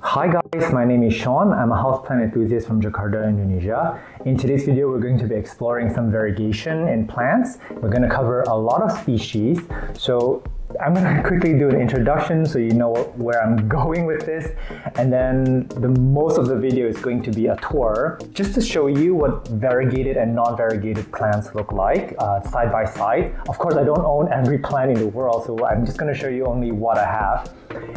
Hi guys, my name is Sean. I'm a houseplant enthusiast from Jakarta, Indonesia. In today's video, we're going to be exploring some variegation in plants. We're going to cover a lot of species. So I'm going to quickly do an introduction so you know where I'm going with this. And then the most of the video is going to be a tour just to show you what variegated and non-variegated plants look like uh, side by side. Of course, I don't own every plant in the world, so I'm just going to show you only what I have.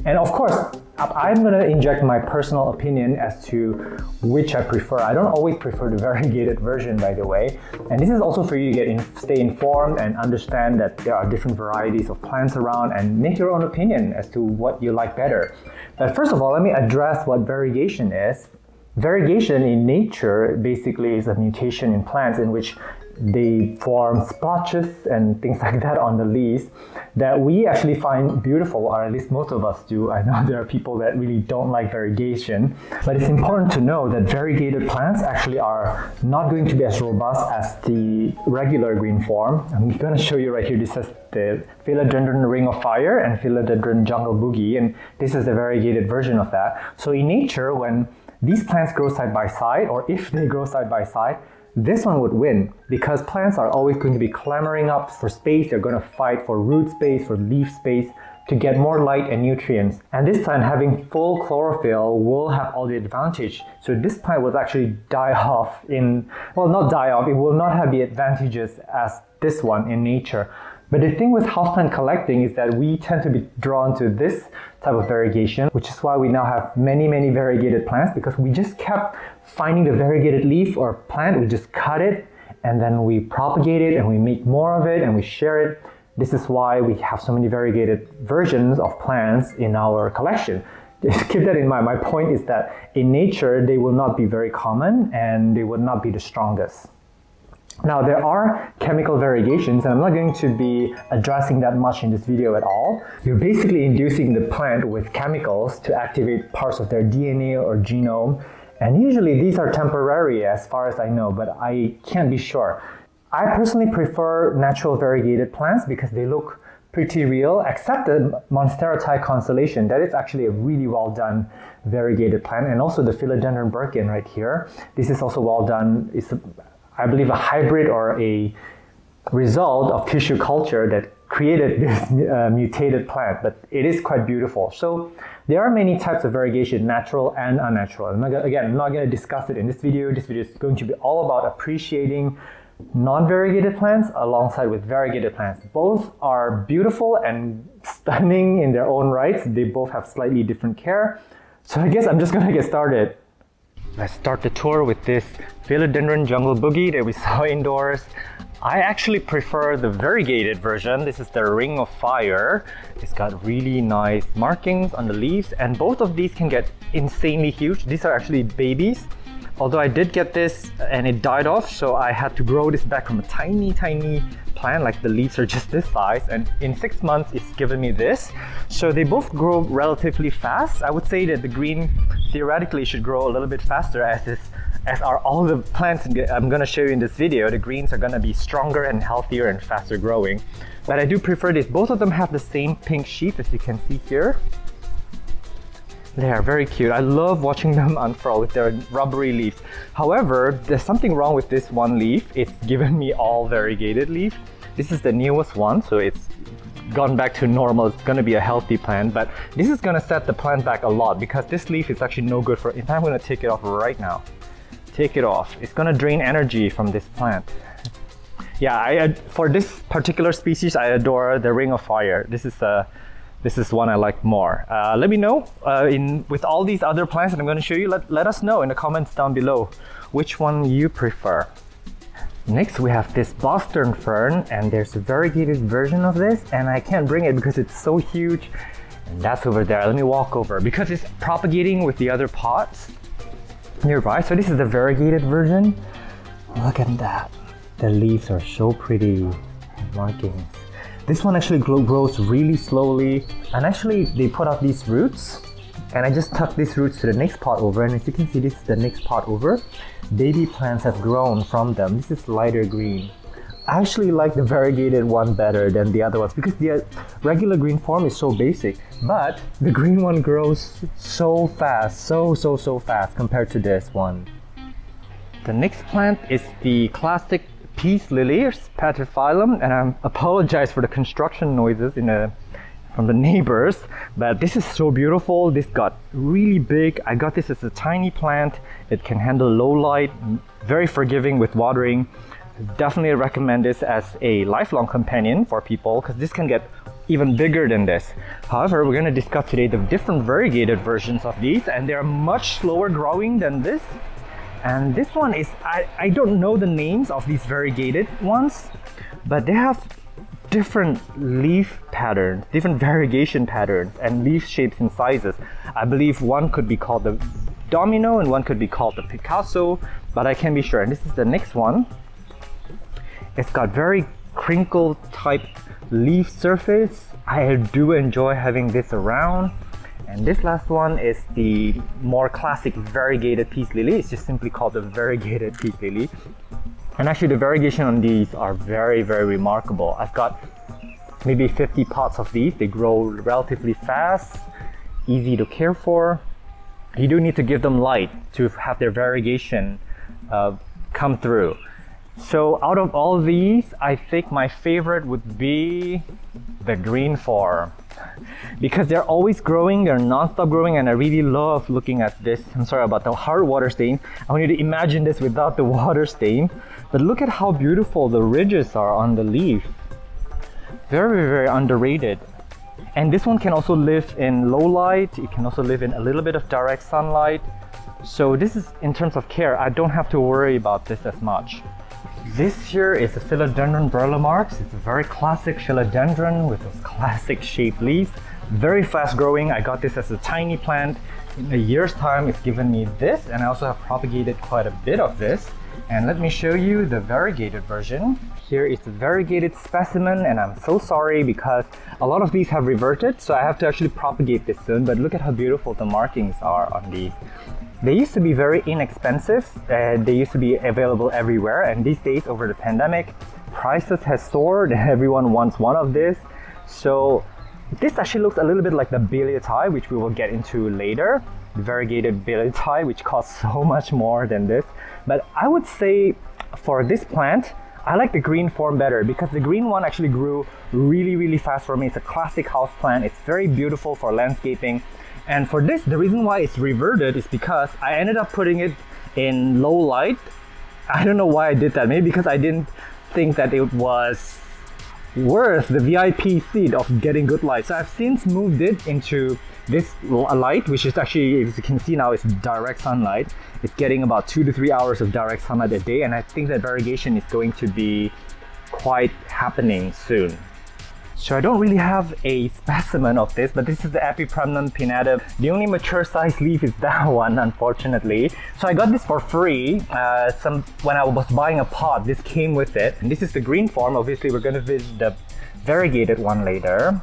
And of course, I'm going to inject my personal opinion as to which I prefer. I don't always prefer the variegated version, by the way. And this is also for you to get in, stay informed and understand that there are different varieties of plants around and make your own opinion as to what you like better. But first of all, let me address what variegation is. Variegation in nature basically is a mutation in plants in which they form splotches and things like that on the leaves that we actually find beautiful, or at least most of us do. I know there are people that really don't like variegation, but it's important to know that variegated plants actually are not going to be as robust as the regular green form. I'm going to show you right here. This is the philodendron ring of fire and philodendron jungle boogie, and this is the variegated version of that. So in nature, when these plants grow side by side, or if they grow side by side, this one would win because plants are always going to be clamoring up for space. They're going to fight for root space, for leaf space to get more light and nutrients. And this plant having full chlorophyll will have all the advantage. So this plant will actually die off in, well, not die off, it will not have the advantages as this one in nature. But the thing with houseplant collecting is that we tend to be drawn to this type of variegation, which is why we now have many, many variegated plants because we just kept finding the variegated leaf or plant, we just cut it and then we propagate it and we make more of it and we share it. This is why we have so many variegated versions of plants in our collection. Just keep that in mind. My point is that in nature, they will not be very common and they will not be the strongest. Now there are chemical variegations and I'm not going to be addressing that much in this video at all. You're basically inducing the plant with chemicals to activate parts of their DNA or genome and usually these are temporary as far as I know but I can't be sure. I personally prefer natural variegated plants because they look pretty real except the Monstera Thai constellation that is actually a really well done variegated plant and also the Philodendron Birkin right here. This is also well done. It's I believe, a hybrid or a result of tissue culture that created this uh, mutated plant, but it is quite beautiful. So there are many types of variegation, natural and unnatural. I'm not, again, I'm not going to discuss it in this video. This video is going to be all about appreciating non-variegated plants alongside with variegated plants. Both are beautiful and stunning in their own rights. They both have slightly different care. So I guess I'm just going to get started. Let's start the tour with this philodendron jungle boogie that we saw indoors. I actually prefer the variegated version. This is the Ring of Fire. It's got really nice markings on the leaves and both of these can get insanely huge. These are actually babies. Although I did get this uh, and it died off, so I had to grow this back from a tiny, tiny plant, like the leaves are just this size, and in six months it's given me this. So they both grow relatively fast. I would say that the green theoretically should grow a little bit faster as this as are all the plants I'm gonna show you in this video. The greens are gonna be stronger and healthier and faster growing. But I do prefer this. Both of them have the same pink sheath as you can see here. They are very cute. I love watching them unfurl with their rubbery leaves. However, there's something wrong with this one leaf. It's given me all variegated leaf. This is the newest one, so it's gone back to normal. It's gonna be a healthy plant, but this is gonna set the plant back a lot because this leaf is actually no good for, in fact, I'm gonna take it off right now. Take it off. It's gonna drain energy from this plant. Yeah, I, for this particular species, I adore the Ring of Fire. This is a this is one I like more. Uh, let me know uh, in with all these other plants that I'm going to show you. Let, let us know in the comments down below which one you prefer. Next we have this Boston fern and there's a variegated version of this and I can't bring it because it's so huge and that's over there. Let me walk over because it's propagating with the other pots nearby. So this is the variegated version. Look at that. The leaves are so pretty markings. This one actually grows really slowly and actually they put out these roots and I just tuck these roots to the next pot over and as you can see this is the next pot over. Baby plants have grown from them. This is lighter green. I actually like the variegated one better than the other ones because the uh, regular green form is so basic, but the green one grows so fast, so, so, so fast compared to this one. The next plant is the classic peace lilies, Spathiphyllum, and I apologize for the construction noises in the from the neighbors but this is so beautiful this got really big i got this as a tiny plant it can handle low light very forgiving with watering definitely recommend this as a lifelong companion for people because this can get even bigger than this. However, we're going to discuss today the different variegated versions of these and they're much slower growing than this. And this one is, I, I don't know the names of these variegated ones, but they have different leaf patterns, different variegation patterns and leaf shapes and sizes. I believe one could be called the domino and one could be called the Picasso, but I can't be sure. And this is the next one. It's got very crinkle type leaf surface. I do enjoy having this around. And this last one is the more classic variegated peace lily. It's just simply called the variegated peace lily. And actually the variegation on these are very, very remarkable. I've got maybe 50 pots of these. They grow relatively fast, easy to care for. You do need to give them light to have their variegation uh, come through. So out of all these, I think my favorite would be the green form because they're always growing, they're non-stop growing and I really love looking at this. I'm sorry about the hard water stain. I want you to imagine this without the water stain. But look at how beautiful the ridges are on the leaf. Very, very underrated. And this one can also live in low light. It can also live in a little bit of direct sunlight. So this is in terms of care, I don't have to worry about this as much. This here is a Philodendron burle marx. It's a very classic philodendron with those classic shaped leaves. Very fast growing. I got this as a tiny plant. In a year's time, it's given me this, and I also have propagated quite a bit of this. And let me show you the variegated version. Here is the variegated specimen, and I'm so sorry because a lot of these have reverted, so I have to actually propagate this soon, but look at how beautiful the markings are on these. They used to be very inexpensive. Uh, they used to be available everywhere. And these days, over the pandemic, prices has soared everyone wants one of this. So this actually looks a little bit like the billietiae, which we will get into later. Variegated billietiae, which costs so much more than this. But I would say for this plant, I like the green form better because the green one actually grew really, really fast for me. It's a classic house plant. It's very beautiful for landscaping. And for this, the reason why it's reverted is because I ended up putting it in low light. I don't know why I did that. Maybe because I didn't think that it was worth the VIP seat of getting good light. So I've since moved it into this light, which is actually, as you can see now, it's direct sunlight. It's getting about two to three hours of direct sunlight a day. And I think that variegation is going to be quite happening soon. So I don't really have a specimen of this, but this is the Epipremnum pinnatum. The only mature size leaf is that one, unfortunately. So I got this for free. Uh, some When I was buying a pot, this came with it. And this is the green form. Obviously, we're going to visit the variegated one later.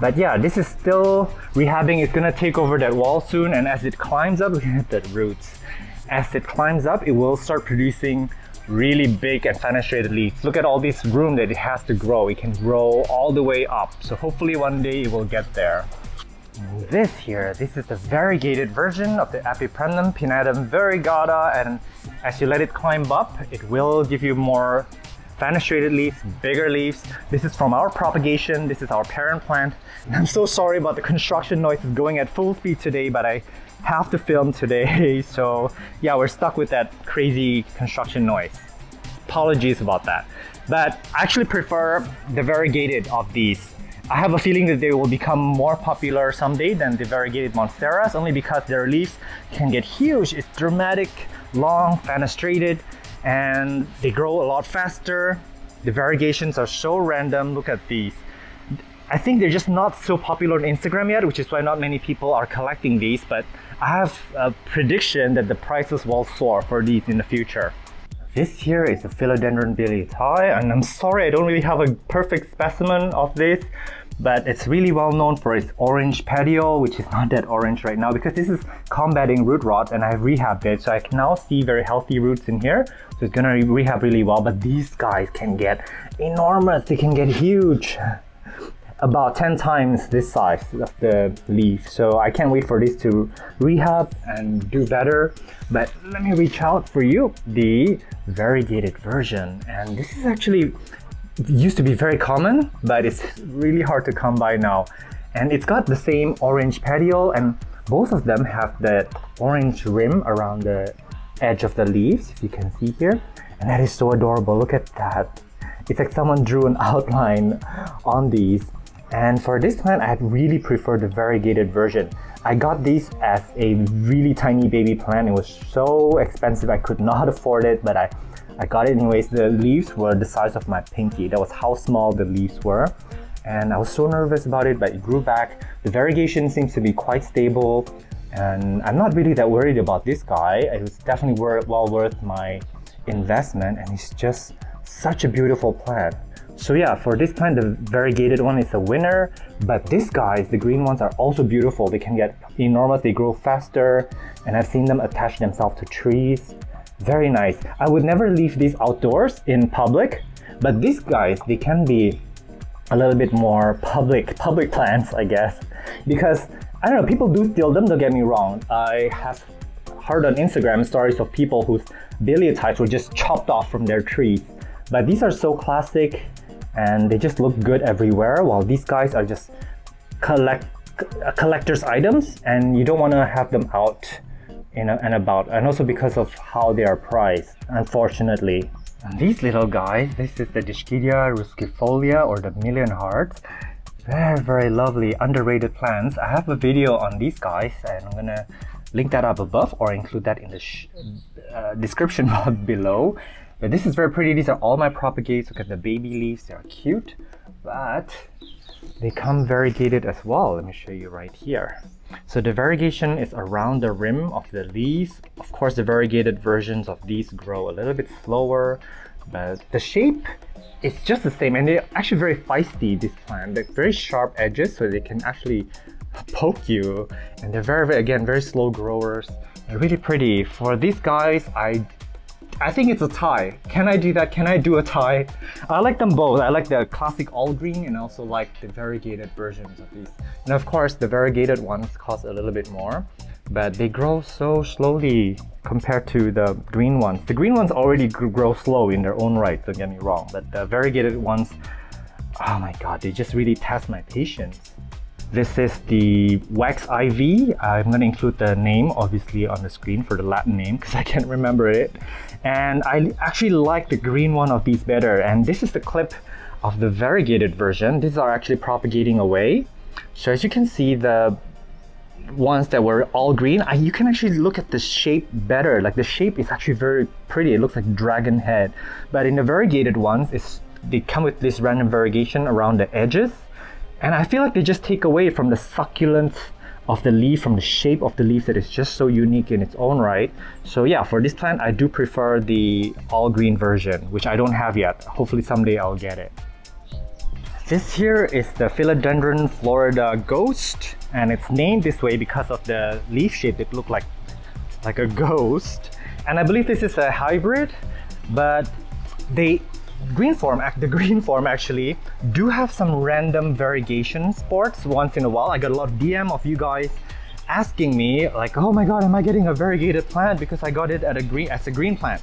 But yeah, this is still rehabbing. It's going to take over that wall soon. And as it climbs up, look at the roots. As it climbs up, it will start producing really big and fenestrated leaves. Look at all this room that it has to grow. It can grow all the way up. So hopefully one day it will get there. This here, this is the variegated version of the Epipremnum pinnatum variegata and as you let it climb up, it will give you more fenestrated leaves, bigger leaves. This is from our propagation. This is our parent plant. And I'm so sorry about the construction noise is going at full speed today, but I have to film today. So yeah, we're stuck with that crazy construction noise. Apologies about that. But I actually prefer the variegated of these. I have a feeling that they will become more popular someday than the variegated monsteras only because their leaves can get huge. It's dramatic, long, fenestrated, and they grow a lot faster. The variegations are so random. Look at these. I think they're just not so popular on Instagram yet, which is why not many people are collecting these, but I have a prediction that the prices will soar for these in the future. This here is a Philodendron billietiae, and I'm sorry I don't really have a perfect specimen of this, but it's really well known for its orange petiole, which is not that orange right now because this is combating root rot and I've rehabbed it. So I can now see very healthy roots in here. So it's gonna rehab really well, but these guys can get enormous, they can get huge. About 10 times this size of the leaf. So I can't wait for this to rehab and do better. But let me reach out for you the variegated version. And this is actually used to be very common, but it's really hard to come by now. And it's got the same orange petiole and both of them have that orange rim around the edge of the leaves, if you can see here. And that is so adorable, look at that. It's like someone drew an outline on these. And for this plant, I had really prefer the variegated version. I got these as a really tiny baby plant. It was so expensive, I could not afford it, but I I got it anyways. The leaves were the size of my pinky. That was how small the leaves were. And I was so nervous about it, but it grew back. The variegation seems to be quite stable. And I'm not really that worried about this guy. It was definitely well worth my investment. And it's just such a beautiful plant. So yeah, for this plant, the variegated one is a winner, but these guys, the green ones are also beautiful. They can get enormous, they grow faster, and I've seen them attach themselves to trees. Very nice. I would never leave these outdoors in public, but these guys, they can be a little bit more public, public plants, I guess. Because, I don't know, people do steal them, don't get me wrong. I have heard on Instagram stories of people whose types were just chopped off from their trees. But these are so classic and they just look good everywhere, while these guys are just collect collector's items and you don't want to have them out in a, and about and also because of how they are priced unfortunately. And these little guys this is the Dischidia ruscifolia or the million hearts. Very very lovely underrated plants. I have a video on these guys and I'm gonna link that up above or include that in the uh, description below but this is very pretty these are all my propagates look at the baby leaves they are cute but they come variegated as well let me show you right here so the variegation is around the rim of the leaves. Of course, the variegated versions of these grow a little bit slower, but the shape is just the same. And they're actually very feisty, this plant. They're very sharp edges, so they can actually poke you. And they're very, very again, very slow growers. They're really pretty. For these guys, I I think it's a tie. Can I do that? Can I do a tie? I like them both. I like the classic all green and also like the variegated versions of these. And of course, the variegated ones cost a little bit more, but they grow so slowly compared to the green ones. The green ones already grow slow in their own right, don't get me wrong, but the variegated ones, oh my god, they just really test my patience. This is the wax ivy. I'm going to include the name obviously on the screen for the Latin name because I can't remember it. And I actually like the green one of these better. And this is the clip of the variegated version. These are actually propagating away. So as you can see, the ones that were all green, I, you can actually look at the shape better. Like the shape is actually very pretty. It looks like dragon head. But in the variegated ones, it's, they come with this random variegation around the edges and I feel like they just take away from the succulence of the leaf, from the shape of the leaf that is just so unique in its own right. So yeah, for this plant, I do prefer the all green version, which I don't have yet. Hopefully someday I'll get it. This here is the Philodendron Florida Ghost, and it's named this way because of the leaf shape. It looked like, like a ghost. And I believe this is a hybrid, but they green form, the green form actually, do have some random variegation sports once in a while. I got a lot of DM of you guys asking me like, oh my god, am I getting a variegated plant because I got it at a green as a green plant?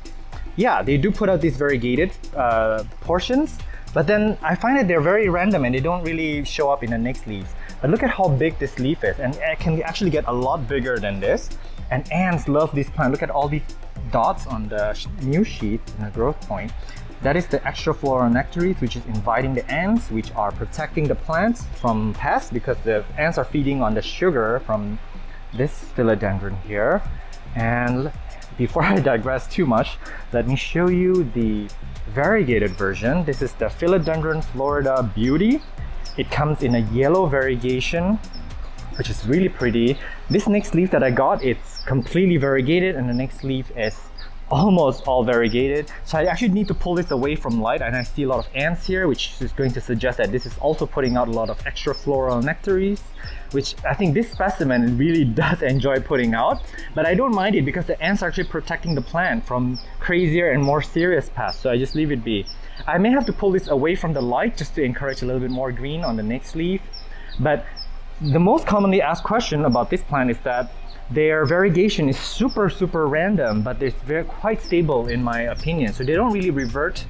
Yeah, they do put out these variegated uh, portions, but then I find that they're very random and they don't really show up in the next leaves. But look at how big this leaf is, and it can actually get a lot bigger than this. And ants love this plant. Look at all these dots on the new sheet in the growth point. That is the extrafloral nectaries, which is inviting the ants, which are protecting the plants from pests because the ants are feeding on the sugar from this philodendron here. And before I digress too much, let me show you the variegated version. This is the Philodendron Florida Beauty. It comes in a yellow variegation, which is really pretty. This next leaf that I got, it's completely variegated and the next leaf is almost all variegated. So I actually need to pull this away from light and I see a lot of ants here, which is going to suggest that this is also putting out a lot of extra floral nectaries, which I think this specimen really does enjoy putting out. But I don't mind it because the ants are actually protecting the plant from crazier and more serious pests. So I just leave it be. I may have to pull this away from the light just to encourage a little bit more green on the next leaf. But the most commonly asked question about this plant is that their variegation is super, super random, but it's very quite stable in my opinion. So they don't really revert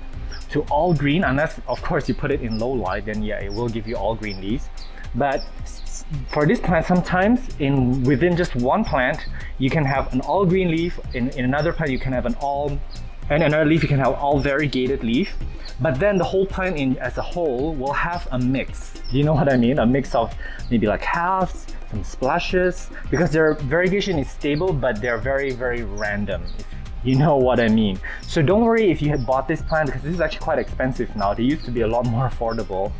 to all green unless, of course, you put it in low light, then yeah, it will give you all green leaves. But for this plant, sometimes in within just one plant, you can have an all green leaf. In, in another plant, you can have an all, and another leaf, you can have all variegated leaf. But then the whole plant in as a whole will have a mix. Do you know what I mean? A mix of maybe like halves, some splashes, because their variegation is stable, but they're very, very random. You know what I mean. So don't worry if you had bought this plant because this is actually quite expensive now. They used to be a lot more affordable.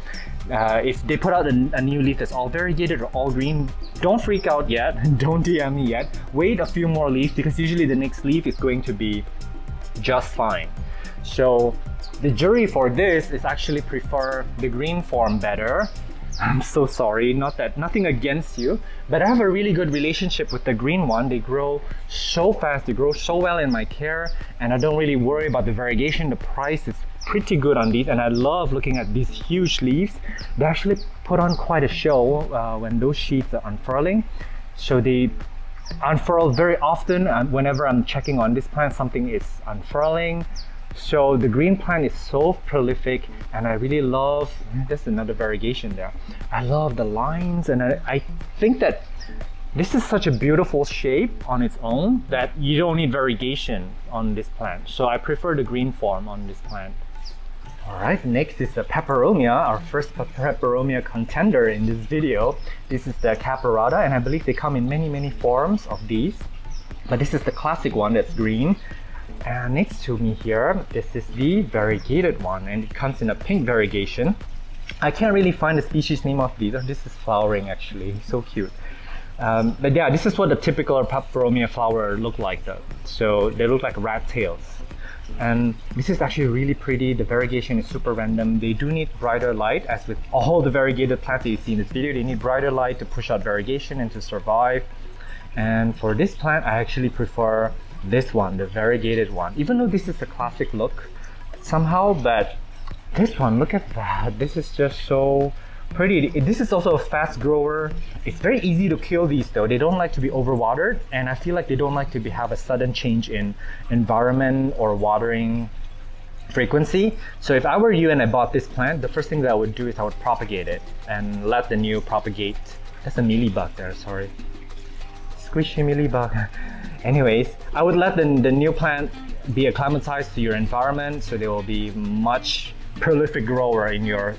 Uh, if they put out a, a, new leaf that's all variegated or all green, don't freak out yet. don't DM me yet. Wait a few more leaves because usually the next leaf is going to be just fine. So the jury for this is actually prefer the green form better. I'm so sorry, not that, nothing against you, but I have a really good relationship with the green one. They grow so fast, they grow so well in my care, and I don't really worry about the variegation. The price is pretty good on these, and I love looking at these huge leaves. They actually put on quite a show uh, when those sheets are unfurling. So they unfurl very often, and whenever I'm checking on this plant, something is unfurling so the green plant is so prolific and I really love, there's another variegation there. I love the lines and I, I think that this is such a beautiful shape on its own that you don't need variegation on this plant. So I prefer the green form on this plant. All right, next is the peperomia, our first peperomia contender in this video. This is the caperata, and I believe they come in many, many forms of these. But this is the classic one that's green. And next to me here, this is the variegated one and it comes in a pink variegation. I can't really find the species name of these. This is flowering actually, so cute. Um, but yeah, this is what the typical peperomia flower look like though. So they look like rat tails. And this is actually really pretty. The variegation is super random. They do need brighter light as with all the variegated plants that you see in this video. They need brighter light to push out variegation and to survive. And for this plant, I actually prefer this one, the variegated one. Even though this is a classic look somehow, but this one, look at that. This is just so pretty. This is also a fast grower. It's very easy to kill these though. They don't like to be overwatered and I feel like they don't like to be, have a sudden change in environment or watering frequency. So if I were you and I bought this plant, the first thing that I would do is I would propagate it and let the new propagate. That's a mealybug there, sorry. Squishy mealybug. Anyways, I would let the, the new plant be acclimatized to your environment so they will be much prolific grower in your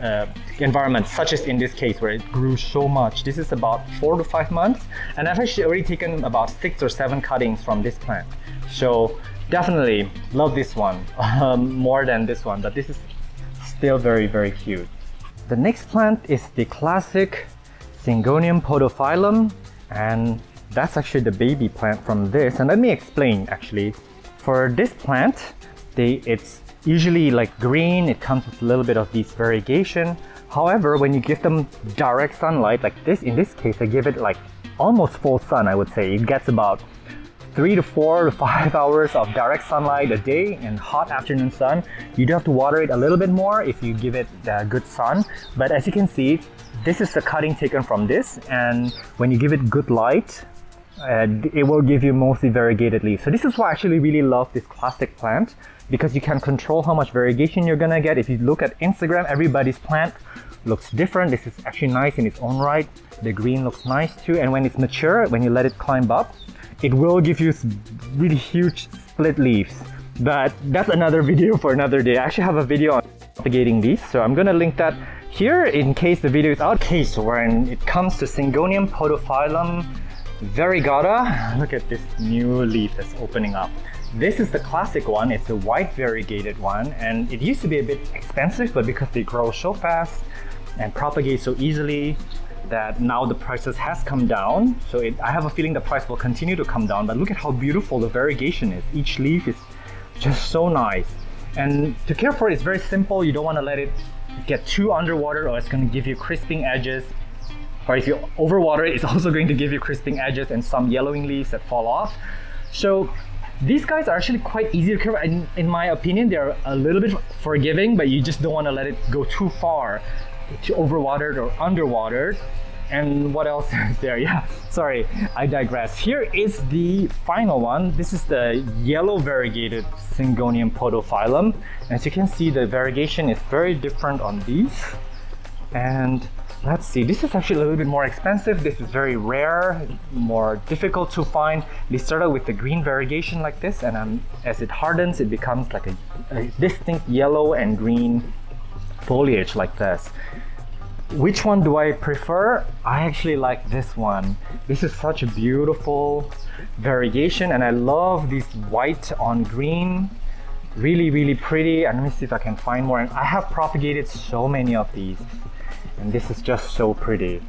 uh, environment, such as in this case where it grew so much. This is about four to five months, and I've actually already taken about six or seven cuttings from this plant. So definitely love this one um, more than this one, but this is still very, very cute. The next plant is the classic Syngonium podophyllum, and that's actually the baby plant from this. And let me explain actually. For this plant, they, it's usually like green, it comes with a little bit of this variegation. However, when you give them direct sunlight, like this, in this case, I give it like almost full sun, I would say. It gets about three to four to five hours of direct sunlight a day and hot afternoon sun. You do have to water it a little bit more if you give it good sun. But as you can see, this is the cutting taken from this. And when you give it good light, and it will give you mostly variegated leaves. So this is why I actually really love this classic plant because you can control how much variegation you're gonna get. If you look at Instagram, everybody's plant looks different. This is actually nice in its own right. The green looks nice too. And when it's mature, when you let it climb up, it will give you really huge split leaves. But that's another video for another day. I actually have a video on propagating these. So I'm gonna link that here in case the video is out. Case when it comes to Syngonium podophyllum variegata. Look at this new leaf that's opening up. This is the classic one. It's the white variegated one and it used to be a bit expensive but because they grow so fast and propagate so easily that now the prices has come down. So it, I have a feeling the price will continue to come down. But look at how beautiful the variegation is. Each leaf is just so nice. And to care for it is very simple. You don't want to let it get too underwater or it's going to give you crisping edges. Or if you overwater it, it's also going to give you crisping edges and some yellowing leaves that fall off. So these guys are actually quite easy to care in, in my opinion, they're a little bit forgiving, but you just don't want to let it go too far to overwatered or underwatered. And what else is there? Yeah, sorry, I digress. Here is the final one. This is the yellow variegated Syngonium podophyllum. As you can see, the variegation is very different on these. And let's see, this is actually a little bit more expensive. This is very rare, more difficult to find. They started with the green variegation like this, and um, as it hardens, it becomes like a, a distinct yellow and green foliage like this. Which one do I prefer? I actually like this one. This is such a beautiful variegation and I love this white on green. Really, really pretty. And let me see if I can find more. And I have propagated so many of these. And this is just so pretty.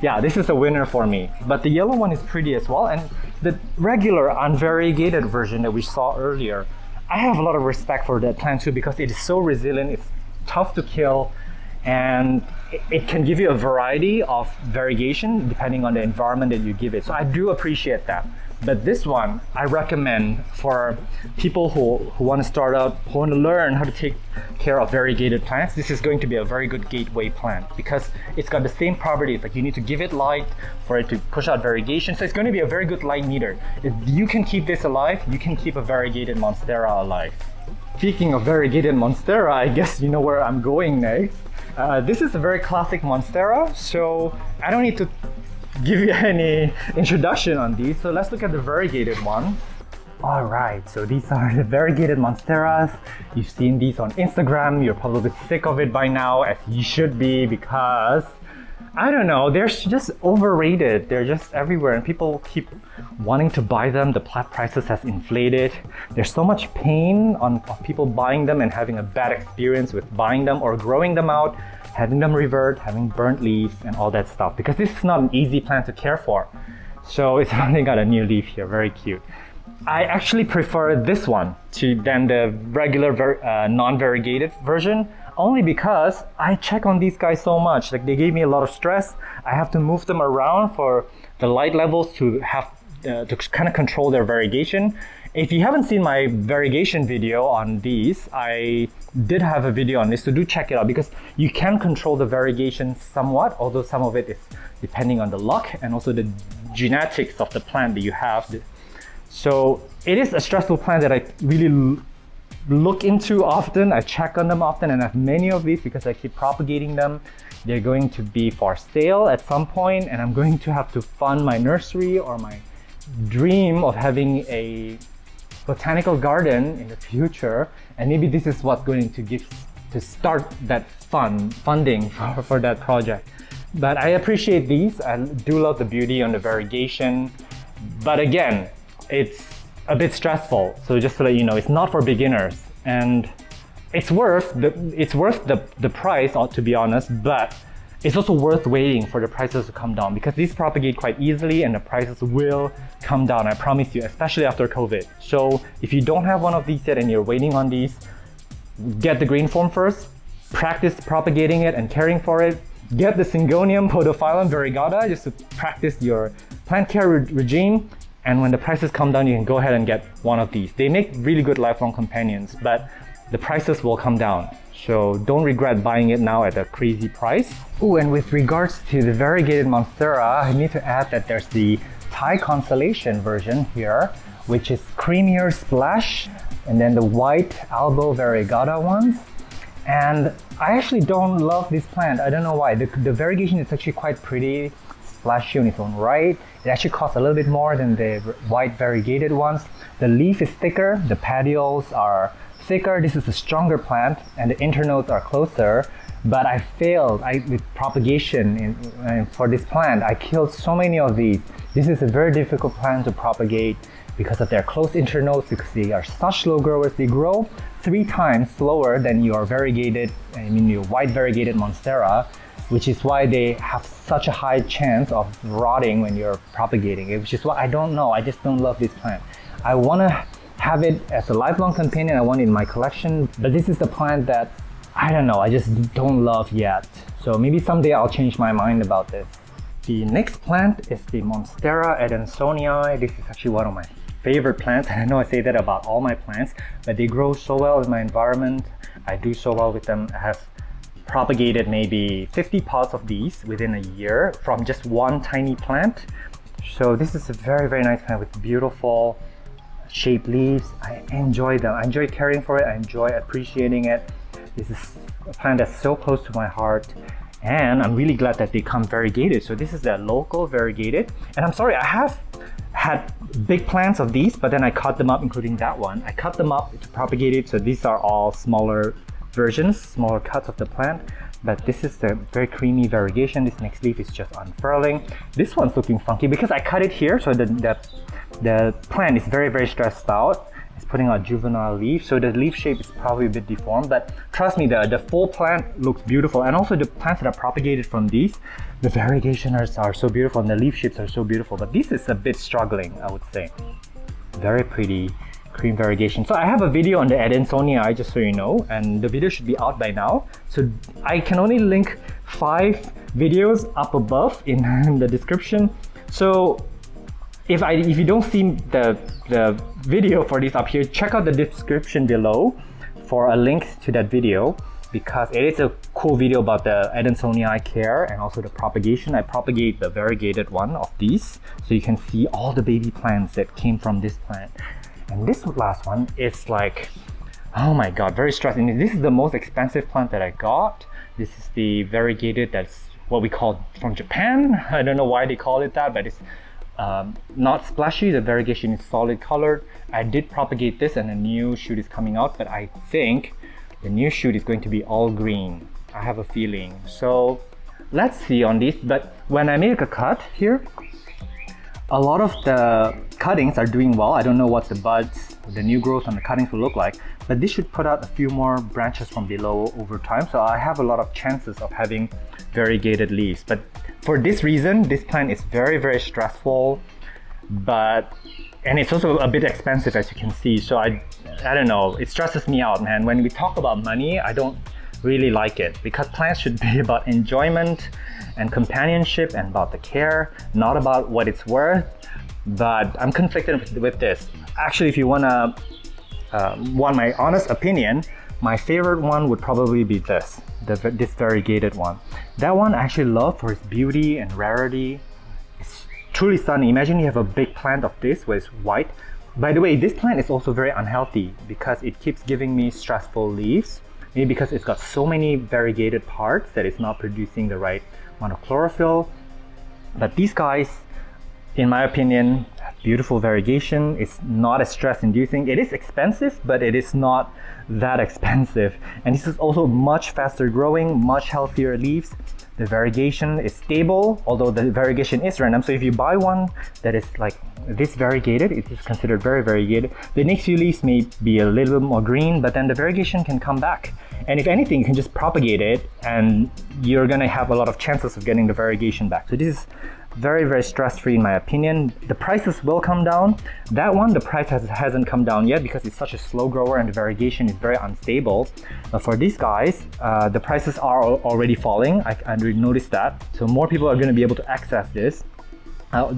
Yeah, this is a winner for me. But the yellow one is pretty as well. And the regular unvariegated version that we saw earlier, I have a lot of respect for that plant too because it is so resilient. It's tough to kill and it can give you a variety of variegation depending on the environment that you give it. So I do appreciate that. But this one I recommend for people who, who want to start out, who want to learn how to take care of variegated plants. This is going to be a very good gateway plant because it's got the same properties. Like you need to give it light for it to push out variegation. So it's going to be a very good light meter. If you can keep this alive, you can keep a variegated Monstera alive. Speaking of variegated Monstera, I guess you know where I'm going next. Uh, this is a very classic Monstera, so I don't need to give you any introduction on these. So let's look at the variegated one. All right, so these are the variegated Monsteras. You've seen these on Instagram. You're probably sick of it by now, as you should be, because I don't know, they're just overrated. They're just everywhere and people keep wanting to buy them. The plat prices has inflated. There's so much pain on people buying them and having a bad experience with buying them or growing them out, having them revert, having burnt leaves and all that stuff because this is not an easy plant to care for. So it's only got a new leaf here, very cute. I actually prefer this one to than the regular uh, non-variegated version only because I check on these guys so much. Like they gave me a lot of stress. I have to move them around for the light levels to have uh, to kind of control their variegation. If you haven't seen my variegation video on these, I did have a video on this, so do check it out because you can control the variegation somewhat, although some of it is depending on the luck and also the genetics of the plant that you have. So it is a stressful plant that I really look into often. I check on them often and I have many of these because I keep propagating them. They're going to be for sale at some point and I'm going to have to fund my nursery or my dream of having a botanical garden in the future. And maybe this is what's going to give to start that fund funding for, for that project. But I appreciate these. I do love the beauty on the variegation. But again, it's a bit stressful. So just to let you know, it's not for beginners and it's worth the, it's worth the, the price uh, to be honest, but it's also worth waiting for the prices to come down because these propagate quite easily and the prices will come down, I promise you, especially after COVID. So if you don't have one of these yet and you're waiting on these, get the green form first, practice propagating it and caring for it, get the Syngonium podophyllum variegata just to practice your plant care re regime and when the prices come down, you can go ahead and get one of these. They make really good lifelong companions, but the prices will come down. So don't regret buying it now at a crazy price. Oh, and with regards to the variegated Monstera, I need to add that there's the Thai Constellation version here, which is creamier splash, and then the white Albo variegata ones. And I actually don't love this plant. I don't know why. The, the variegation is actually quite pretty splashy on its own right. It actually costs a little bit more than the white variegated ones. The leaf is thicker, the petioles are thicker, this is a stronger plant, and the internodes are closer. But I failed I, with propagation in, for this plant. I killed so many of these. This is a very difficult plant to propagate because of their close internodes, because they are such slow growers. They grow three times slower than your variegated, I mean your white variegated Monstera which is why they have such a high chance of rotting when you're propagating it, which is why I don't know. I just don't love this plant. I want to have it as a lifelong companion. I want it in my collection, but this is the plant that I don't know, I just don't love yet. So maybe someday I'll change my mind about this. The next plant is the Monstera adansonii. This is actually one of my favorite plants. I know I say that about all my plants, but they grow so well in my environment. I do so well with them. I have propagated maybe 50 pots of these within a year from just one tiny plant. So this is a very, very nice plant with beautiful shaped leaves. I enjoy them. I enjoy caring for it. I enjoy appreciating it. This is a plant that's so close to my heart and I'm really glad that they come variegated. So this is the local variegated. And I'm sorry, I have had big plants of these, but then I cut them up, including that one. I cut them up to propagate it. So these are all smaller versions, smaller cuts of the plant. But this is the very creamy variegation. This next leaf is just unfurling. This one's looking funky because I cut it here. So the, the, the plant is very, very stressed out. It's putting out juvenile leaves, so the leaf shape is probably a bit deformed, but trust me, the, the full plant looks beautiful. And also the plants that are propagated from these, the variegation are, so beautiful and the leaf shapes are so beautiful, but this is a bit struggling, I would say. Very pretty cream variegation. So I have a video on the Adansonii, just so you know, and the video should be out by now. So I can only link five videos up above in the description. So if I if you don't see the the video for this up here, check out the description below for a link to that video because it is a cool video about the Adansonii care and also the propagation. I propagate the variegated one of these so you can see all the baby plants that came from this plant. And this last one is like, oh my god, very stressing. This is the most expensive plant that I got. This is the variegated that's what we call from Japan. I don't know why they call it that, but it's um, not splashy, the variegation is solid colored. I did propagate this and a new shoot is coming out, but I think the new shoot is going to be all green. I have a feeling. So let's see on this, but when I make a cut here, a lot of the cuttings are doing well. I don't know what the buds, the new growth on the cuttings will look like, but this should put out a few more branches from below over time. So I have a lot of chances of having variegated leaves. But for this reason, this plant is very, very stressful, but and it's also a bit expensive as you can see. So I, I don't know, it stresses me out, man. When we talk about money, I don't really like it because plants should be about enjoyment and companionship and about the care, not about what it's worth. But I'm conflicted with, with this. Actually, if you wanna uh, want my honest opinion, my favorite one would probably be this, the, this variegated one. That one I actually love for its beauty and rarity. It's truly stunning. Imagine you have a big plant of this where it's white. By the way, this plant is also very unhealthy because it keeps giving me stressful leaves. Maybe because it's got so many variegated parts that it's not producing the right amount of chlorophyll. But these guys, in my opinion, beautiful variegation. It's not as stress inducing. It is expensive, but it is not that expensive. And this is also much faster growing, much healthier leaves. The variegation is stable, although the variegation is random. So if you buy one that is like this variegated, it is considered very variegated. The next few leaves may be a little bit more green, but then the variegation can come back. And if anything, you can just propagate it and you're gonna have a lot of chances of getting the variegation back. So this is very, very stress-free in my opinion. The prices will come down. That one, the price has, hasn't come down yet because it's such a slow grower and the variegation is very unstable. But for these guys, uh, the prices are already falling. I, I noticed that. So more people are going to be able to access this. Uh,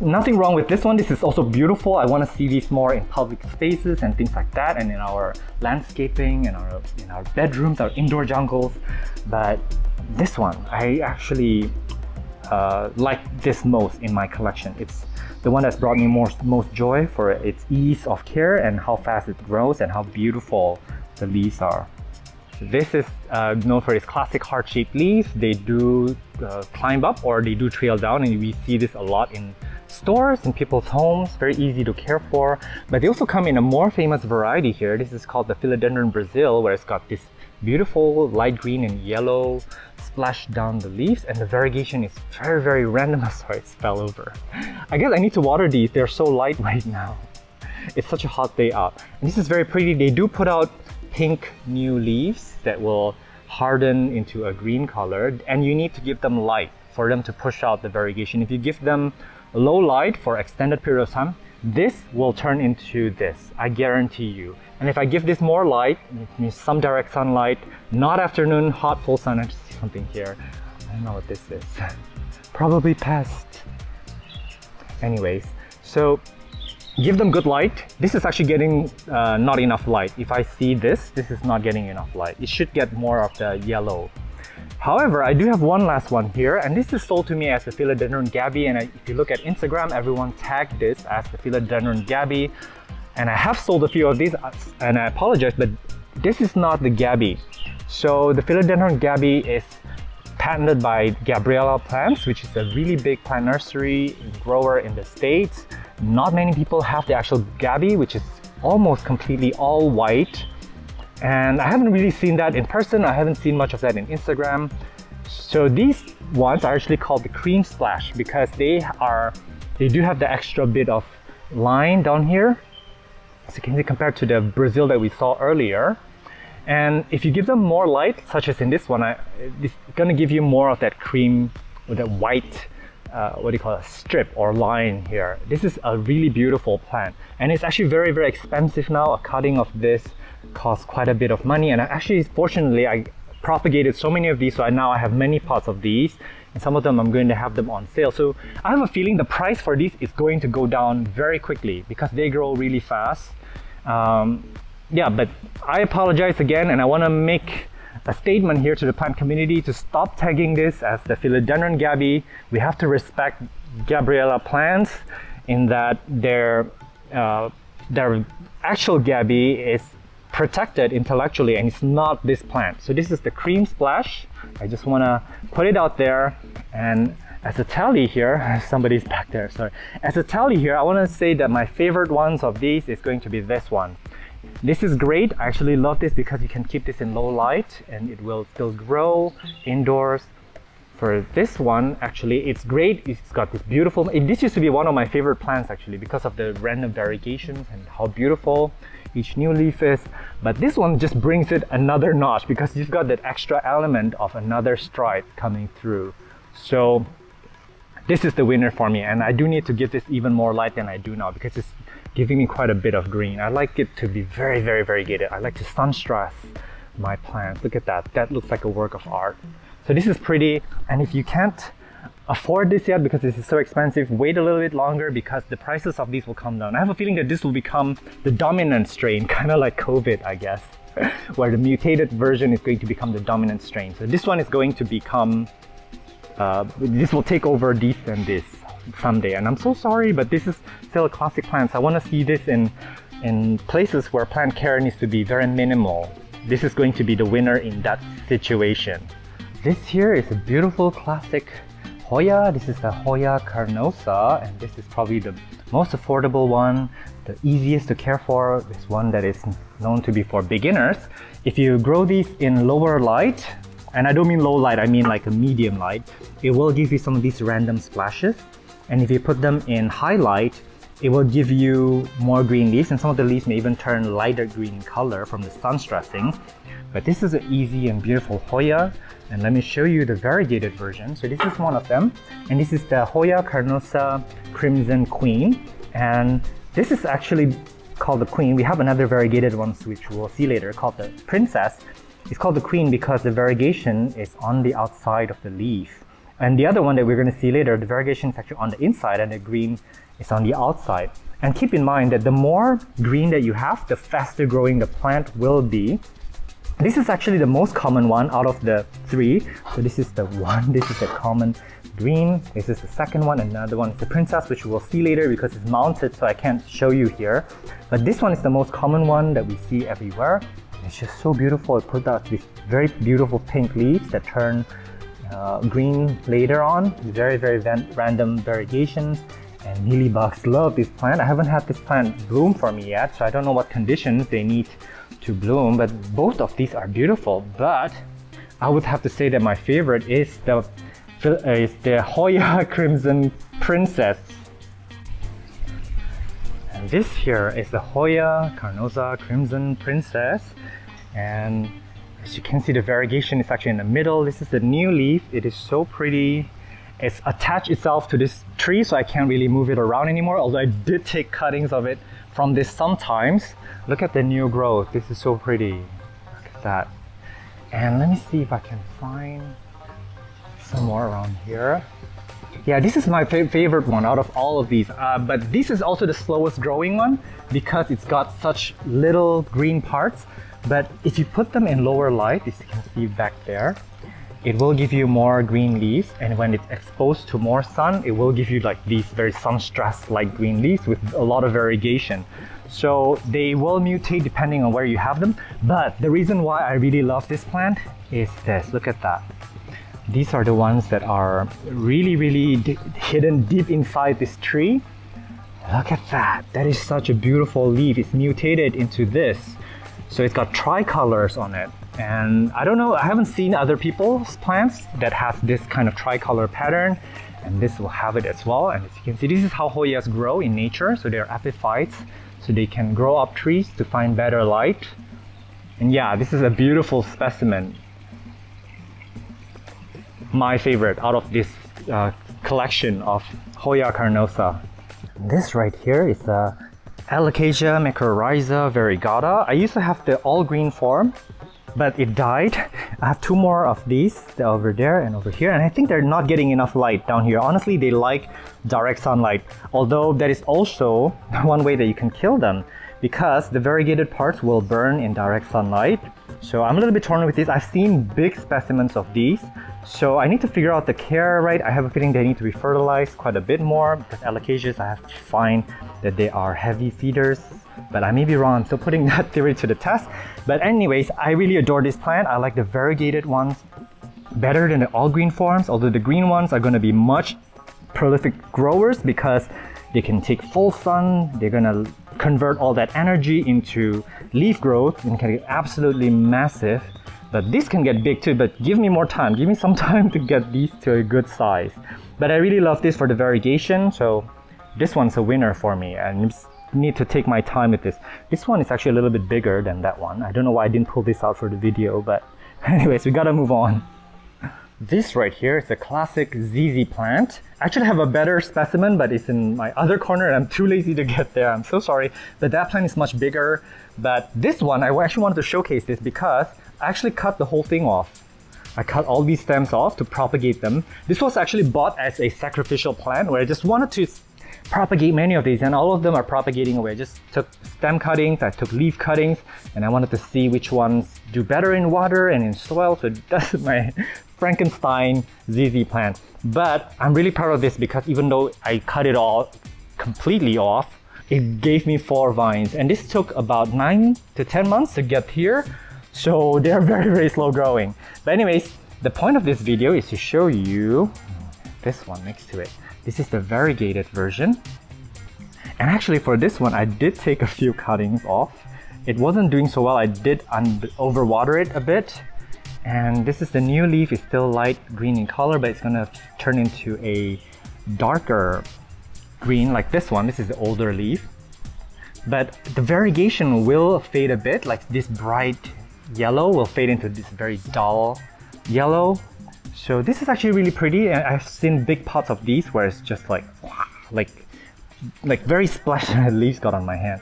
nothing wrong with this one. This is also beautiful. I want to see these more in public spaces and things like that and in our landscaping and our in our bedrooms, our indoor jungles. But this one, I actually uh, like this most in my collection. It's the one that's brought me most, most joy for its ease of care and how fast it grows and how beautiful the leaves are. This is uh, known for its classic heart-shaped leaves. They do uh, climb up or they do trail down and we see this a lot in stores, in people's homes, very easy to care for. But they also come in a more famous variety here. This is called the Philodendron Brazil where it's got this beautiful light green and yellow splash down the leaves and the variegation is very, very random. Sorry, it fell over. I guess I need to water these. They're so light right now. It's such a hot day out. And this is very pretty. They do put out pink new leaves that will harden into a green color and you need to give them light for them to push out the variegation. If you give them low light for extended period of time, this will turn into this, I guarantee you. And if I give this more light, some direct sunlight, not afternoon, hot full sun, something here. I don't know what this is. Probably pest. Anyways, so give them good light. This is actually getting uh, not enough light. If I see this, this is not getting enough light. It should get more of the yellow. However, I do have one last one here, and this is sold to me as the Philodendron Gaby, and if you look at Instagram, everyone tagged this as the Philodendron Gaby, and I have sold a few of these, and I apologize, but this is not the Gaby. So the Philodendron Gaby is patented by Gabriella Plants, which is a really big plant nursery grower in the States. Not many people have the actual Gaby, which is almost completely all white. And I haven't really seen that in person. I haven't seen much of that in Instagram. So these ones are actually called the cream splash because they are, they do have the extra bit of line down here. So you can see compared to the Brazil that we saw earlier. And if you give them more light, such as in this one, I, it's gonna give you more of that cream or that white, uh, what do you call it, strip or line here. This is a really beautiful plant. And it's actually very, very expensive now. A cutting of this costs quite a bit of money. And I actually, fortunately, I propagated so many of these, so I now I have many pots of these. And some of them I'm going to have them on sale. So I have a feeling the price for these is going to go down very quickly because they grow really fast. Um, yeah, but I apologize again and I want to make a statement here to the plant community to stop tagging this as the Philodendron Gaby. We have to respect Gabriella plants in that their, uh, their actual Gaby is protected intellectually and it's not this plant. So this is the cream splash. I just want to put it out there and as a tally here, somebody's back there, sorry. As a tally here, I want to say that my favorite ones of these is going to be this one. This is great. I actually love this because you can keep this in low light and it will still grow indoors. For this one, actually, it's great. It's got this beautiful, this used to be one of my favorite plants actually because of the random variegations and how beautiful each new leaf is. But this one just brings it another notch because you've got that extra element of another stripe coming through. So this is the winner for me and I do need to give this even more light than I do now because it's giving me quite a bit of green. I like it to be very, very variegated. I like to sun stress my plants. Look at that. That looks like a work of art. So this is pretty. And if you can't afford this yet because this is so expensive, wait a little bit longer because the prices of these will come down. I have a feeling that this will become the dominant strain, kind of like COVID, I guess, where the mutated version is going to become the dominant strain. So this one is going to become, uh, this will take over this and this someday. And I'm so sorry, but this is still a classic plant. So I want to see this in, in places where plant care needs to be very minimal. This is going to be the winner in that situation. This here is a beautiful classic Hoya. This is the Hoya carnosa, and this is probably the most affordable one, the easiest to care for. This one that is known to be for beginners. If you grow these in lower light, and I don't mean low light, I mean like a medium light, it will give you some of these random splashes. And if you put them in highlight, it will give you more green leaves and some of the leaves may even turn lighter green color from the sun stressing. But this is an easy and beautiful Hoya. And let me show you the variegated version. So this is one of them. And this is the Hoya Carnosa Crimson Queen. And this is actually called the Queen. We have another variegated one which we'll see later called the Princess. It's called the Queen because the variegation is on the outside of the leaf. And the other one that we're going to see later, the variegation is actually on the inside and the green is on the outside. And keep in mind that the more green that you have, the faster growing the plant will be. This is actually the most common one out of the three. So this is the one, this is the common green. This is the second one, another one is the princess, which we'll see later because it's mounted so I can't show you here. But this one is the most common one that we see everywhere. It's just so beautiful. It put out these very beautiful pink leaves that turn uh, green later on. Very, very random variegations. And mealybugs love this plant. I haven't had this plant bloom for me yet, so I don't know what conditions they need to bloom, but both of these are beautiful. But I would have to say that my favorite is the is the Hoya Crimson Princess. And this here is the Hoya Carnosa Crimson Princess. And As you can see, the variegation is actually in the middle. This is the new leaf. It is so pretty. It's attached itself to this tree, so I can't really move it around anymore, although I did take cuttings of it from this sometimes. Look at the new growth. This is so pretty. Look at that. And let me see if I can find some more around here. Yeah, this is my fa favorite one out of all of these. Uh, but this is also the slowest growing one because it's got such little green parts. But if you put them in lower light, as you can see back there, it will give you more green leaves. And when it's exposed to more sun, it will give you like these very sun-stressed like green leaves with a lot of variegation. So they will mutate depending on where you have them. But the reason why I really love this plant is this, look at that. These are the ones that are really, really hidden deep inside this tree. Look at that. That is such a beautiful leaf. It's mutated into this. So it's got tricolors on it. And I don't know, I haven't seen other people's plants that has this kind of tricolor pattern. And this will have it as well. And as you can see, this is how Hoyas grow in nature. So they're epiphytes. So they can grow up trees to find better light. And yeah, this is a beautiful specimen my favorite out of this uh, collection of Hoya carnosa. This right here is the Alocasia macrorrhiza variegata. I used to have the all green form, but it died. I have two more of these over there and over here, and I think they're not getting enough light down here. Honestly, they like direct sunlight, although that is also one way that you can kill them because the variegated parts will burn in direct sunlight. So I'm a little bit torn with this. I've seen big specimens of these, so I need to figure out the care right. I have a feeling they need to be fertilized quite a bit more because alocasias I have to find that they are heavy feeders, but I may be wrong. I'm still putting that theory to the test. But anyways, I really adore this plant. I like the variegated ones better than the all green forms, although the green ones are going to be much prolific growers because they can take full sun, they're gonna convert all that energy into leaf growth and can get absolutely massive. But this can get big too, but give me more time. Give me some time to get these to a good size. But I really love this for the variegation, so this one's a winner for me. And need to take my time with this. This one is actually a little bit bigger than that one. I don't know why I didn't pull this out for the video, but anyways, we gotta move on. This right here is a classic ZZ plant. I actually have a better specimen, but it's in my other corner and I'm too lazy to get there. I'm so sorry. But that plant is much bigger. But this one, I actually wanted to showcase this because I actually cut the whole thing off. I cut all these stems off to propagate them. This was actually bought as a sacrificial plant where I just wanted to propagate many of these and all of them are propagating away. I just took stem cuttings, I took leaf cuttings, and I wanted to see which ones do better in water and in soil. So that's my Frankenstein ZZ plant. But I'm really proud of this because even though I cut it all completely off, it gave me four vines. And this took about nine to 10 months to get here. So they're very, very slow growing. But anyways, the point of this video is to show you this one next to it. This is the variegated version. And actually for this one, I did take a few cuttings off. It wasn't doing so well. I did overwater it a bit and this is the new leaf, it's still light green in color, but it's gonna turn into a darker green like this one. This is the older leaf. But the variegation will fade a bit, like this bright yellow will fade into this very dull yellow. So this is actually really pretty and I've seen big pots of these where it's just like, like, like very splashy leaves got on my hand.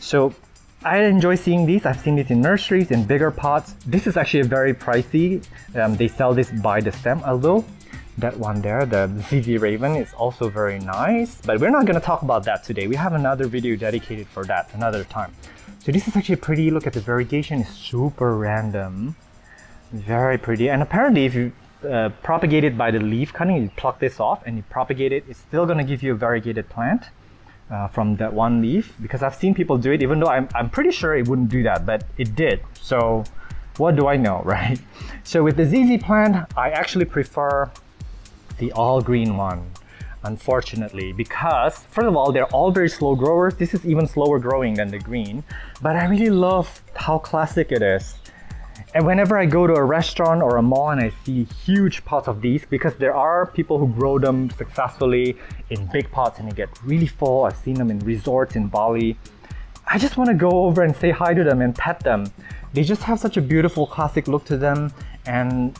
So I enjoy seeing these. I've seen these in nurseries, in bigger pots. This is actually very pricey. Um, they sell this by the stem, although that one there, the ZZ Raven, is also very nice. But we're not going to talk about that today. We have another video dedicated for that another time. So this is actually pretty. Look at the variegation is super random. Very pretty. And apparently if you uh, propagate it by the leaf cutting, you pluck this off and you propagate it, it's still going to give you a variegated plant uh, from that one leaf because I've seen people do it even though I'm, I'm pretty sure it wouldn't do that but it did so what do I know right so with the ZZ plant I actually prefer the all green one unfortunately because first of all they're all very slow growers this is even slower growing than the green but I really love how classic it is and whenever I go to a restaurant or a mall and I see huge pots of these, because there are people who grow them successfully in big pots and they get really full. I've seen them in resorts in Bali. I just want to go over and say hi to them and pet them. they just have such a beautiful classic look to them. And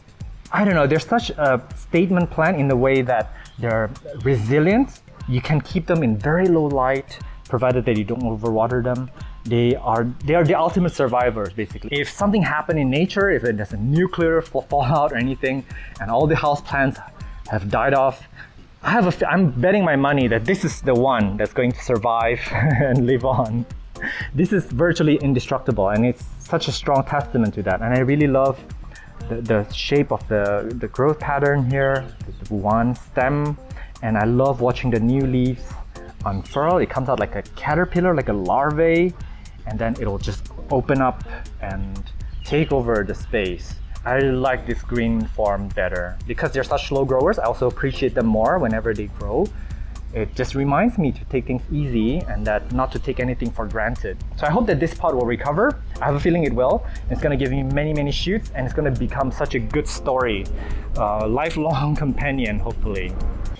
I don't know, they're such a statement plant in the way that they're resilient. You can keep them in very low light, provided that you don't overwater them. They are they are the ultimate survivors basically. If something happened in nature, if there's a nuclear fallout or anything, and all the house plants have died off, I have a, I'm betting my money that this is the one that's going to survive and live on. This is virtually indestructible and it's such a strong testament to that. And I really love the, the shape of the, the growth pattern here, one stem. And I love watching the new leaves unfurl. It comes out like a caterpillar, like a larvae, and then it'll just open up and take over the space. I like this green form better. Because they're such slow growers, I also appreciate them more whenever they grow. It just reminds me to take things easy and that not to take anything for granted. So I hope that this pot will recover. I have a feeling it will. It's gonna give me many, many shoots and it's gonna become such a good story. Uh, lifelong companion, hopefully.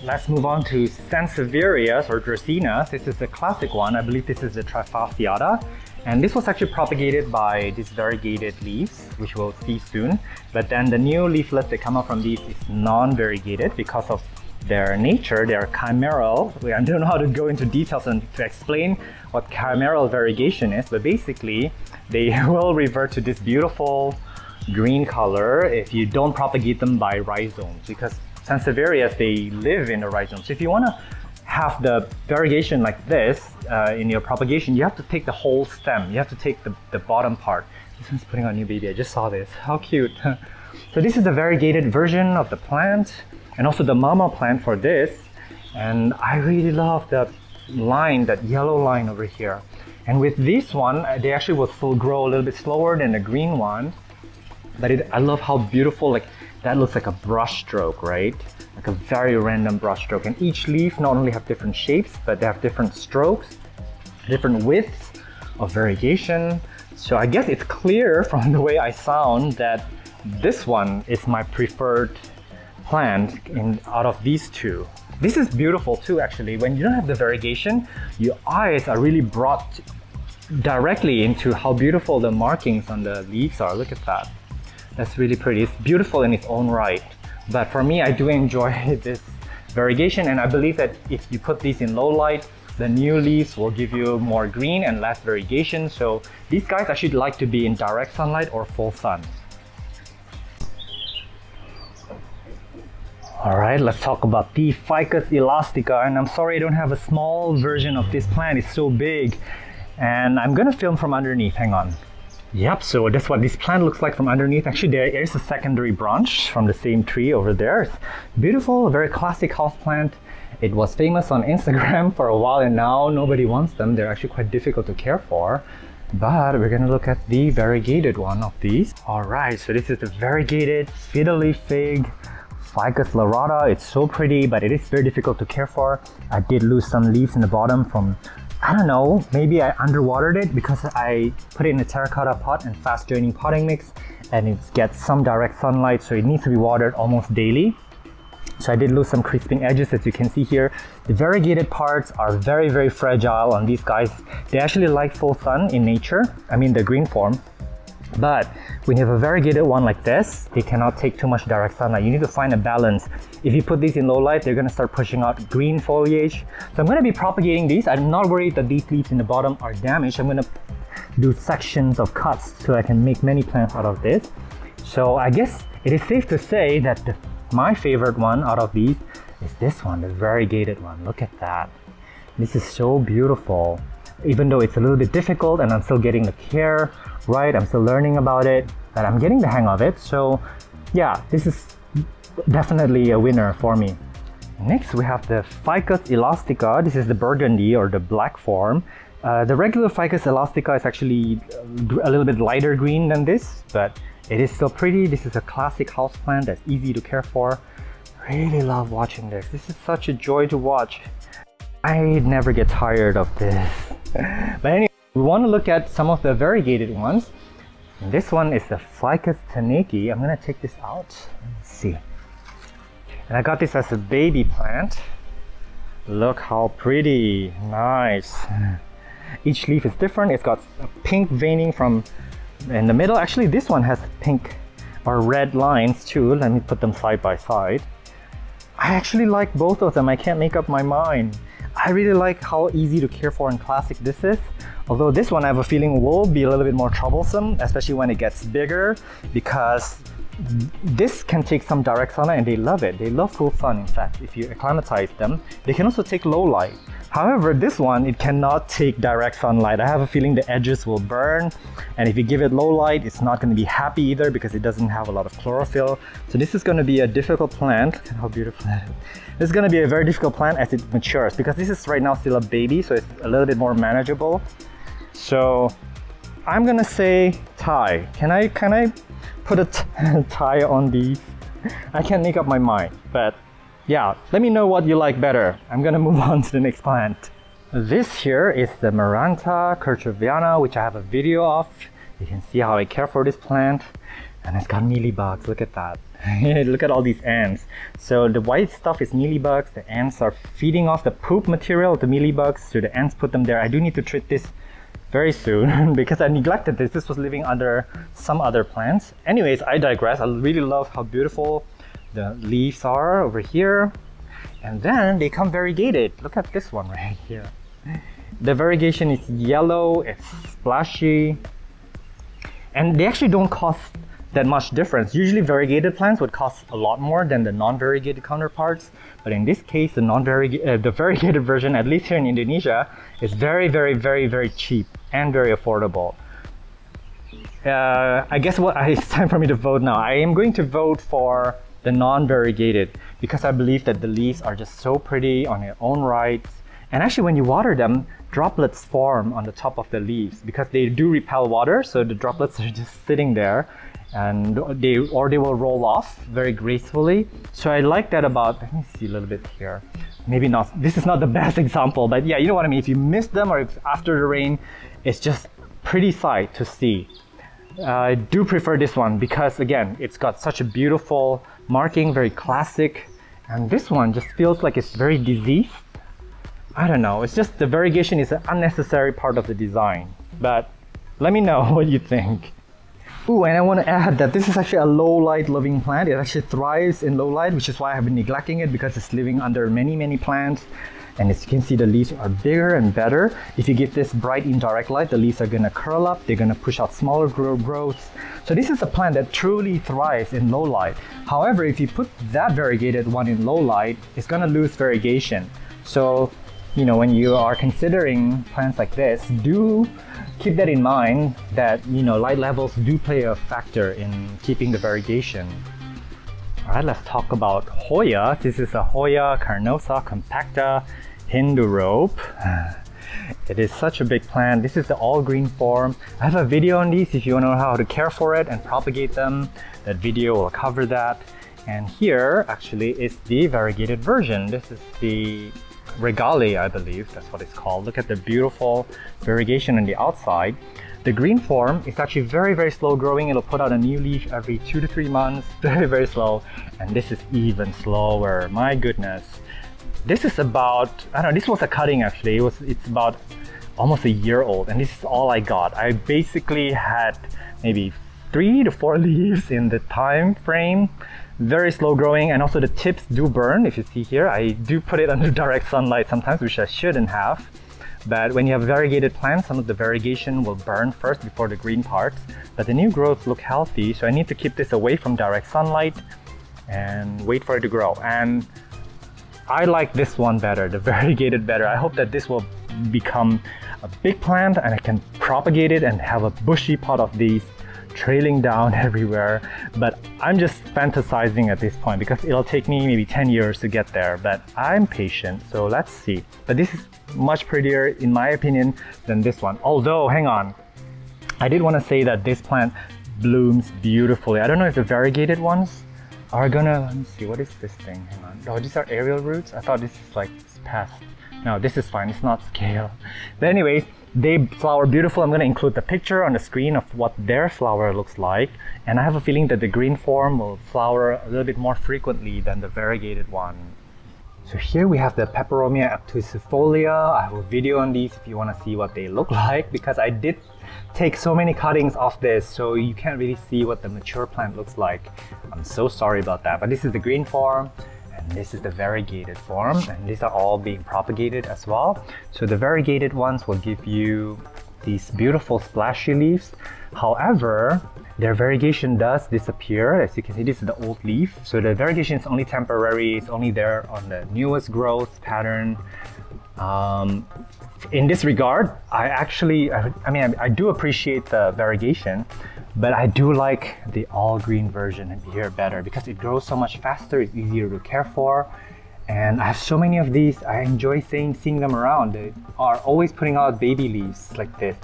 Let's move on to Sansevierias or Dracaenas. This is the classic one. I believe this is the Trifasciata. And this was actually propagated by these variegated leaves, which we'll see soon. But then the new leaflets that come out from these is non-variegated because of their nature. They are chimeral. I don't know how to go into details and to explain what chimeral variegation is, but basically they will revert to this beautiful green color if you don't propagate them by rhizomes because Sansevierias, they live in the rhizomes. So if you want to have the variegation like this uh, in your propagation, you have to take the whole stem. You have to take the, the bottom part. This one's putting on a new baby. I just saw this. How cute. so this is the variegated version of the plant and also the mama plant for this. And I really love that line, that yellow line over here. And with this one, uh, they actually will still grow a little bit slower than the green one. But it, I love how beautiful, like that looks like a brush stroke, right? like a very random brush stroke. And each leaf not only have different shapes, but they have different strokes, different widths of variegation. So I guess it's clear from the way I sound that this one is my preferred plant in, out of these two. This is beautiful too actually. When you don't have the variegation, your eyes are really brought directly into how beautiful the markings on the leaves are. Look at that. That's really pretty. It's beautiful in its own right. But for me, I do enjoy this variegation and I believe that if you put these in low light, the new leaves will give you more green and less variegation. So these guys I should like to be in direct sunlight or full sun. All right, let's talk about the Ficus elastica. And I'm sorry I don't have a small version of this plant. It's so big. And I'm gonna film from underneath, hang on. Yep, so that's what this plant looks like from underneath. Actually, there is a secondary branch from the same tree over there. It's beautiful, very classic house plant. It was famous on Instagram for a while and now nobody wants them. They're actually quite difficult to care for. But we're gonna look at the variegated one of these. All right, so this is the variegated fiddly fig Ficus lyrata. It's so pretty, but it is very difficult to care for. I did lose some leaves in the bottom from I don't know, maybe I underwatered it because I put it in a terracotta pot and fast draining potting mix and it gets some direct sunlight so it needs to be watered almost daily. So I did lose some crisping edges as you can see here. The variegated parts are very, very fragile on these guys. They actually like full sun in nature, I mean the green form. But when you have a variegated one like this, they cannot take too much direct sunlight. You need to find a balance. If you put these in low light, they're gonna start pushing out green foliage. So I'm gonna be propagating these. I'm not worried that these leaves in the bottom are damaged. I'm gonna do sections of cuts so I can make many plants out of this. So I guess it is safe to say that my favorite one out of these is this one, the variegated one. Look at that. This is so beautiful. Even though it's a little bit difficult and I'm still getting the care right, I'm still learning about it, but I'm getting the hang of it. So yeah, this is definitely a winner for me. Next, we have the Ficus elastica. This is the burgundy or the black form. Uh, the regular Ficus elastica is actually a little bit lighter green than this, but it is still pretty. This is a classic houseplant that's easy to care for. Really love watching this. This is such a joy to watch. I never get tired of this. but anyway, we want to look at some of the variegated ones. This one is the Ficus tineke. I'm gonna take this out. Let's see. And I got this as a baby plant. Look how pretty, nice. Each leaf is different. It's got pink veining from In the middle, actually this one has pink or red lines too. Let me put them side by side. I actually like both of them. I can't make up my mind. I really like how easy to care for and classic this is. Although this one I have a feeling will be a little bit more troublesome, especially when it gets bigger because this can take some direct sunlight and they love it. They love full sun in fact. If you acclimatize them, they can also take low light. However, this one, it cannot take direct sunlight. I have a feeling the edges will burn. And if you give it low light, it's not gonna be happy either because it doesn't have a lot of chlorophyll. So this is gonna be a difficult plant. How beautiful that is. This is gonna be a very difficult plant as it matures because this is right now still a baby, so it's a little bit more manageable. So I'm gonna say tie. Can I, can I put a tie on these? I can't make up my mind, but yeah, let me know what you like better. I'm gonna move on to the next plant. This here is the Maranta kerchoveana, which I have a video of. You can see how I care for this plant. And it's got mealybugs, look at that. look at all these ants. So the white stuff is mealybugs. The ants are feeding off the poop material of the mealybugs. So the ants put them there. I do need to treat this very soon because I neglected this. This was living under some other plants. Anyways, I digress. I really love how beautiful the leaves are over here. And then they come variegated. Look at this one right here. The variegation is yellow, it's splashy, and they actually don't cost that much difference. Usually variegated plants would cost a lot more than the non-variegated counterparts, but in this case, the non-variegated, uh, the variegated version, at least here in Indonesia, is very, very, very, very cheap and very affordable. Uh, I guess what it's time for me to vote now. I am going to vote for the non-variegated because I believe that the leaves are just so pretty on their own right. And actually when you water them, droplets form on the top of the leaves because they do repel water, so the droplets are just sitting there and they or they will roll off very gracefully. So I like that about, let me see a little bit here. Maybe not, this is not the best example, but yeah, you know what I mean. If you miss them or if after the rain, it's just pretty sight to see. Uh, I do prefer this one because again, it's got such a beautiful marking, very classic. And this one just feels like it's very diseased. I don't know, it's just the variegation is an unnecessary part of the design. But let me know what you think. Ooh, and I want to add that this is actually a low light loving plant. It actually thrives in low light, which is why I've been neglecting it because it's living under many, many plants. And as you can see, the leaves are bigger and better. If you give this bright indirect light, the leaves are gonna curl up, they're gonna push out smaller growths. So this is a plant that truly thrives in low light. However, if you put that variegated one in low light, it's gonna lose variegation. So, you know, when you are considering plants like this, do keep that in mind that, you know, light levels do play a factor in keeping the variegation. All right, let's talk about Hoya. This is a Hoya carnosa compacta Hindu rope. It is such a big plant. This is the all green form. I have a video on these if you want to know how to care for it and propagate them. That video will cover that. And here actually is the variegated version. This is the Regalis, I believe that's what it's called. Look at the beautiful variegation on the outside. The green form is actually very, very slow growing. It'll put out a new leaf every two to three months, very, very slow. And this is even slower, my goodness. This is about, I don't know, this was a cutting actually. It was, it's about almost a year old and this is all I got. I basically had maybe three to four leaves in the time frame. Very slow growing and also the tips do burn. If you see here, I do put it under direct sunlight sometimes, which I shouldn't have. But when you have variegated plants, some of the variegation will burn first before the green parts. But the new growths look healthy, so I need to keep this away from direct sunlight and wait for it to grow. And I like this one better, the variegated better. I hope that this will become a big plant and I can propagate it and have a bushy pot of these trailing down everywhere. But I'm just fantasizing at this point because it'll take me maybe 10 years to get there. But I'm patient, so let's see. But this is much prettier, in my opinion, than this one. Although, hang on, I did want to say that this plant blooms beautifully. I don't know if the variegated ones are gonna, let me see, what is this thing? Hang on. Oh, these are aerial roots? I thought this is like past. No, this is fine, it's not scale. But anyways, they flower beautiful. I'm gonna include the picture on the screen of what their flower looks like. And I have a feeling that the green form will flower a little bit more frequently than the variegated one. So here we have the Peperomia obtusifolia. I have a video on these if you want to see what they look like because I did take so many cuttings off this so you can't really see what the mature plant looks like. I'm so sorry about that, but this is the green form and this is the variegated form and these are all being propagated as well. So the variegated ones will give you these beautiful splashy leaves. However, their variegation does disappear. As you can see, this is the old leaf. So the variegation is only temporary. It's only there on the newest growth pattern. Um, in this regard, I actually, I, I mean, I, I, do appreciate the variegation, but I do like the all green version here better because it grows so much faster, it's easier to care for. And I have so many of these, I enjoy seeing, seeing them around. They are always putting out baby leaves like this.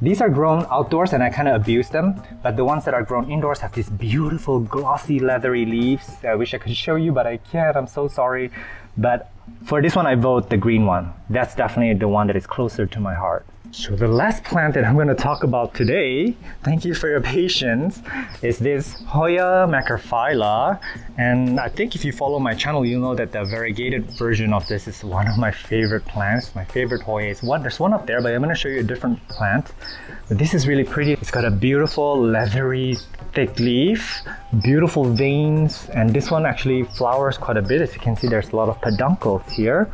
These are grown outdoors and I kind of abuse them, but the ones that are grown indoors have these beautiful glossy leathery leaves. I wish I could show you, but I can't, I'm so sorry. But for this one, I vote the green one. That's definitely the one that is closer to my heart. So the last plant that I'm going to talk about today, thank you for your patience, is this Hoya macrophylla. And I think if you follow my channel, you'll know that the variegated version of this is one of my favorite plants. My favorite Hoya is one, there's one up there, but I'm going to show you a different plant. But this is really pretty. It's got a beautiful leathery thick leaf, beautiful veins, and this one actually flowers quite a bit. As you can see, there's a lot of peduncles here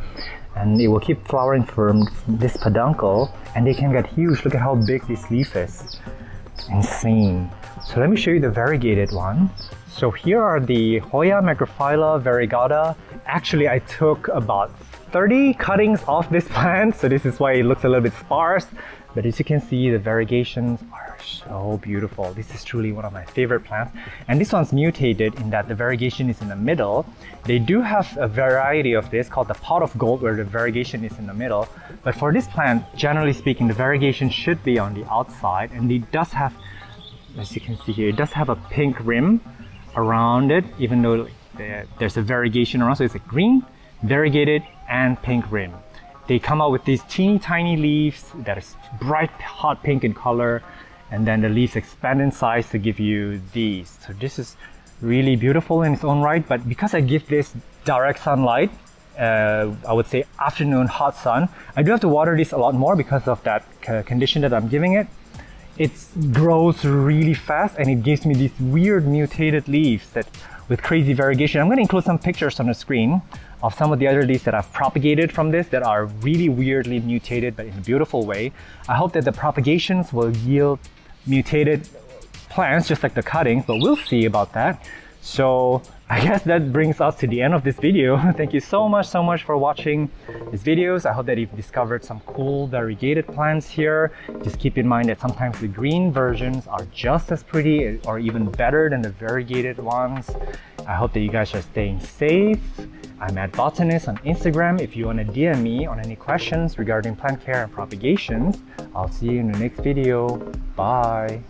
and it will keep flowering from this peduncle and they can get huge. Look at how big this leaf is. Insane. So let me show you the variegated one. So here are the Hoya macrophylla variegata. Actually, I took about 30 cuttings off this plant, so this is why it looks a little bit sparse. But as you can see, the variegations are so beautiful. This is truly one of my favorite plants. And this one's mutated in that the variegation is in the middle. They do have a variety of this called the pot of gold where the variegation is in the middle. But for this plant, generally speaking, the variegation should be on the outside. And it does have, as you can see here, it does have a pink rim around it, even though there's a variegation around. So it's a green, variegated, and pink rim. They come out with these teeny tiny leaves that is bright hot pink in color and then the leaves expand in size to give you these. So this is really beautiful in its own right but because I give this direct sunlight uh, I would say afternoon hot sun I do have to water this a lot more because of that condition that I'm giving it it grows really fast and it gives me these weird mutated leaves that with crazy variegation. I'm going to include some pictures on the screen of some of the other leaves that I've propagated from this that are really weirdly mutated but in a beautiful way. I hope that the propagations will yield mutated plants just like the cuttings, but we'll see about that. So I guess that brings us to the end of this video. Thank you so much, so much for watching these videos. I hope that you've discovered some cool variegated plants here. Just keep in mind that sometimes the green versions are just as pretty or even better than the variegated ones. I hope that you guys are staying safe. I'm at Botanist on Instagram. If you want to DM me on any questions regarding plant care and propagations, I'll see you in the next video. Bye.